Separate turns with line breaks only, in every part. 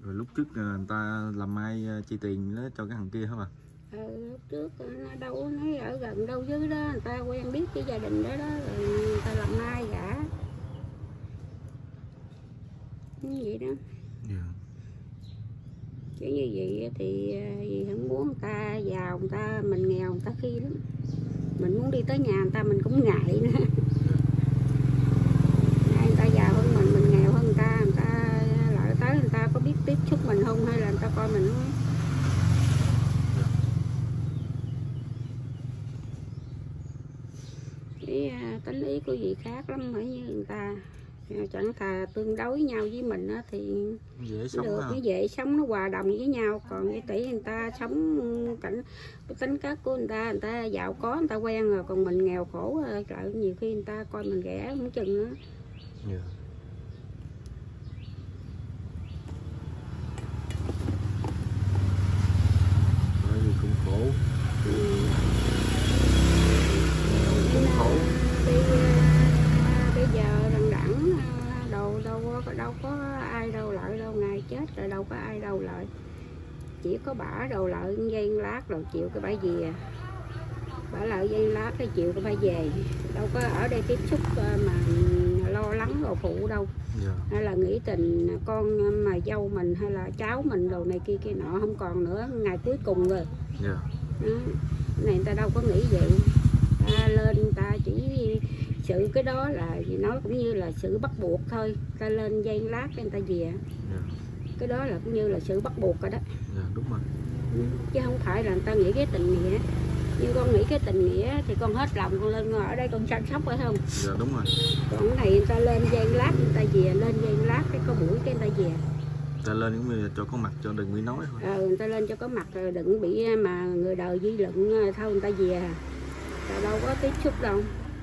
rồi lúc trước ờ, người ta làm mai ờ, chi tiền đó cho cái thằng kia hả bà?
Ừ, lúc trước nó đâu nói ở gần đâu dưới đó người ta quen biết cái gia đình đó đó rồi người ta làm mai gả như vậy đó.
Dạ.
Chứ như vậy thì ờ, gì không muốn người ta giàu người ta mình nghèo người ta khi lắm. Mình muốn đi tới nhà người ta mình cũng ngại nữa Nay người ta giàu hơn mình mình nghèo hơn người ta người ta lại tới người ta có biết tiếp xúc mình không hay là người ta coi mình không cái à, tính ý của gì khác lắm bởi như người ta à, chẳng thà tương đối nhau với mình á thì
dễ sống
được cái dễ sống nó hòa đồng với nhau. Còn cái tỷ người ta sống cảnh cái tính cách của người ta người ta giàu có người ta quen rồi còn mình nghèo khổ lại nhiều khi người ta coi mình ghẻ không chừng nữa
dạ bởi vì cũng khổ
ừ.
nghèo cũng
Nên,
khổ
ờ, đi, ờ, bây giờ đằng đẳng ờ, đâu đâu có đâu có ai đâu lợi đâu ngày chết rồi đâu có ai đâu lợi. Chỉ có bả đầu lợi dây lát rồi chịu cái bả về. Bả lợi dây lát cái chịu cái bả về. Đâu có ở đây tiếp xúc ờ, mà lo lắng rồi phụ đâu.
Dạ.
Hay là nghĩ tình con mà dâu mình hay là cháu mình đồ này kia kia nọ không còn nữa ngày cuối cùng rồi.
Dạ.
Đó. này người ta đâu có nghĩ vậy ta lên ta chỉ sự cái đó là gì nói cũng như là sự bắt buộc thôi. Ta lên dây lát cái người ta về.
Dạ.
Cái đó là cũng như là sự bắt buộc rồi đó.
Dạ đúng rồi.
Chứ không phải là người ta nghĩ cái tình nghĩa. Nhưng con nghĩ cái tình nghĩa thì con hết lòng con lên ở đây con chăm sóc phải không?
Dạ đúng rồi.
Còn này người ta lên dây lát người ta về lên dây lát cái có buổi cái người ta về.
Ta lên cũng như cho có mặt cho đừng bị nói thôi.
Ờ, người ta lên cho có mặt rồi đừng bị mà người đời dư luận ờ, thôi người ta về. Ta đâu có tiếp xúc đâu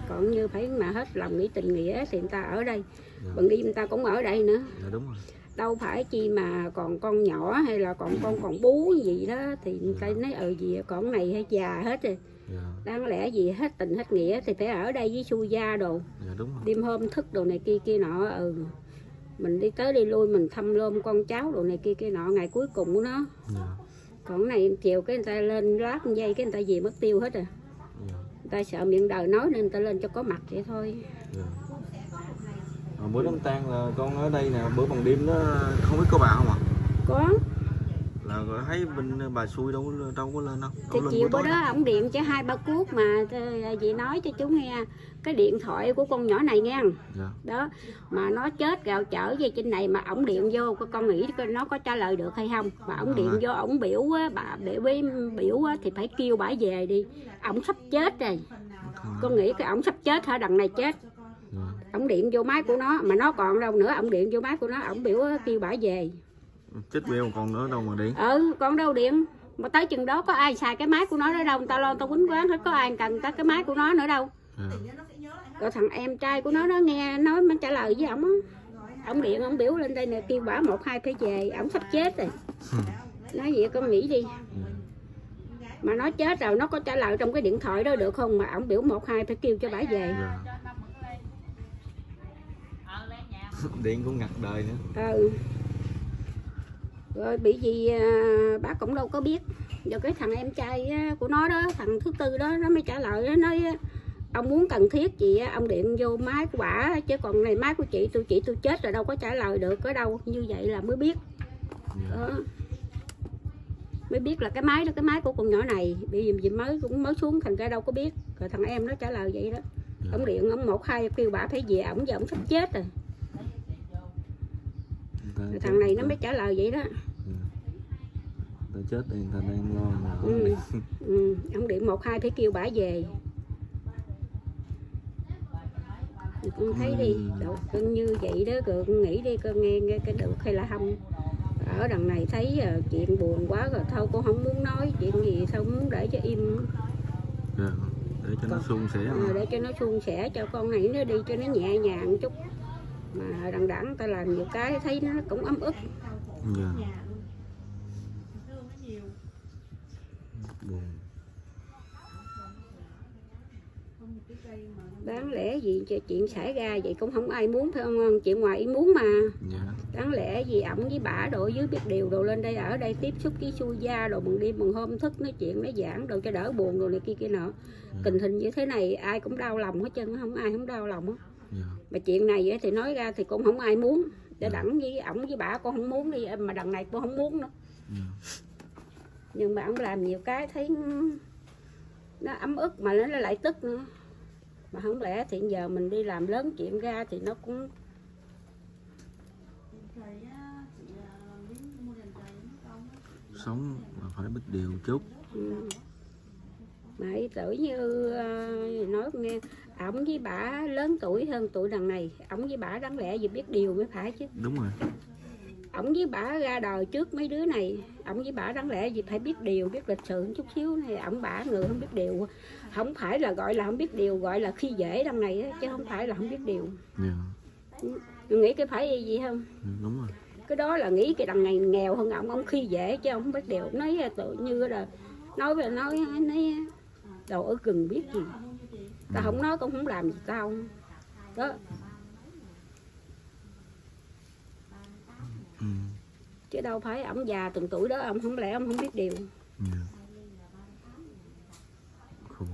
còn như phải mà hết lòng nghĩ tình nghĩa thì người ta ở đây.
Dạ,
bằng đi người ta cũng ở đây nữa.
Dạ đúng rồi.
Đâu phải chi mà còn con nhỏ hay là còn con còn bú gì đó thì người ta nói ờ gì còn này hay già hết rồi.
Dạ.
Đáng lẽ gì hết tình hết nghĩa thì phải ở đây với xui gia đồ.
Dạ đúng rồi.
Đêm hôm thức đồ này kia kia nọ ừ. Mình đi tới đi lui mình thăm lôm con cháu đồ này kia kia nọ ngày cuối cùng của nó.
Dạ.
Còn này chiều cái người ta lên lát giây cái người ta về mất tiêu hết rồi.
dạ
ta sợ miệng đời nói nên ta lên cho có mặt vậy thôi.
Dạ. Ờ, bữa đám tang là con ở đây nè bữa bằng đêm đó không biết có bà không ạ?
Có
là thấy bên bà xui đâu đâu có lên đâu
thì
đâu
chiều bữa đó ổng điện cho hai ba cuốc mà ờ, dì nói cho chú nghe cái điện thoại của con nhỏ này nghe.
Dạ.
Đó mà nó chết gạo trở về trên này mà ổng điện vô con- nghĩ nó có trả lời được hay không. Mà ổng điện vô ổng biểu á, bà biểu với biểu á, thì phải kêu bả về đi. Ổng sắp chết rồi. Con nghĩ cái ổng sắp chết hả đằng này chết.
Dạ.
Ổng điện vô máy của nó mà nó còn đâu nữa ổng điện vô máy của nó ổng biểu á, kêu bả về
chết beo còn nữa đâu mà điện
ừ còn đâu điện mà tới chừng đó có ai xài cái máy của nó nữa đâu. Người ta lo người ta quýnh quán hết có ai cần tới cái máy của nó nữa đâu.
Dạ
rồi thằng em trai của nó nó nghe nói mới trả lời với ổng á. Ổng điện ổng biểu lên đây nè kêu bả một hai phải về. Ổng sắp chết rồi. Nói vậy con nghĩ đi. Mà nó chết rồi nó có trả lời trong cái điện thoại đó được không? Mà ổng biểu một hai phải kêu cho bả về.
Dạ. Điện cũng ngặt đời nữa.
Ừ rồi bị gì bả cũng đâu có biết. Rồi cái thằng em trai của nó đó thằng thứ tư đó nó mới trả lời nó nói ông muốn cần thiết gì á, ông điện vô máy của bả chứ còn này máy của chị tôi chị tôi chết rồi đâu có trả lời được ở đâu? Như vậy là mới biết.
Dạ.
Đó. mới biết là cái máy đó cái máy của con nhỏ này bị gì mới cũng mới xuống thành ra đâu có biết. Rồi thằng em nó trả lời vậy đó.
Dạ.
Ông điện ông một hai kêu bả phải về ổng giờ ổng sắp chết rồi
Chết,
thằng này nó mới trả lời vậy đó.
Người ta chết người ta đang lo mà.
Ừ. ừ, ông điện một hai phải kêu bả về. Con thấy đi đâu con như vậy đó rồi con nghĩ đi con nghe nghe cái được hay là không. Ở đằng này thấy ờ, chuyện buồn quá rồi thôi con không muốn nói chuyện gì sao muốn để cho im.
Dạ để cho nó suôn sẻ mà.
để cho nó suôn sẻ cho con này nó đi cho nó nhẹ nhàng chút mà đằng đẵng ta làm nhiều cái thấy nó cũng ấm ức.
Dạ. Buồn
đáng lẽ gì cho chuyện xảy ra vậy cũng không ai muốn phải không chuyện ngoài ý muốn mà.
Dạ.
Đáng lẽ gì ổng với bả đồ dưới biết điều đồ lên đây ở đây tiếp xúc với xui gia đồ bằng đêm bằng hôm thức nói chuyện nói giảng đồ cho đỡ buồn đồ này kia kia nọ. Tình hình như thế này ai cũng đau lòng hết trơn không ai không đau lòng hết
dạ.
Mà chuyện này thì nói ra thì cũng không ai muốn. Để
Ừ.
đặng với ổng với bà con không muốn đi mà đằng này cũng không muốn nữa.
Dạ.
Nhưng mà ổng làm nhiều cái thấy nó ấm ức mà nó lại tức nữa. Mà không lẽ thì giờ mình đi làm lớn chuyện ra thì nó cũng
sống mà phải biết điều chút.
Ừ. ý tưởng như ờ, nói nghe ổng với bà lớn tuổi hơn tuổi đằng này ổng với bà đáng lẽ gì biết điều mới phải chứ.
Đúng rồi.
Ổng với bả ra đời trước mấy đứa này ổng với bả đáng lẽ gì phải biết điều biết lịch sự chút xíu này ổng bả người không biết điều. Không phải là gọi là không biết điều gọi là khi dễ đằng này chứ không phải là không biết điều.
Dạ.
Tôi nghĩ cái phải gì không?
Dạ, đúng rồi.
Cái đó là nghĩ cái đằng này nghèo hơn ổng ông khi dễ chứ ông không biết điều. Nói tự như là nói về nói nói đầu ở gần biết gì. Tao không nói cũng không làm gì tao. Đó.
Ừ.
chứ đâu phải ổng già từng tuổi đó ông không lẽ ông không biết điều.
Dạ. Khổ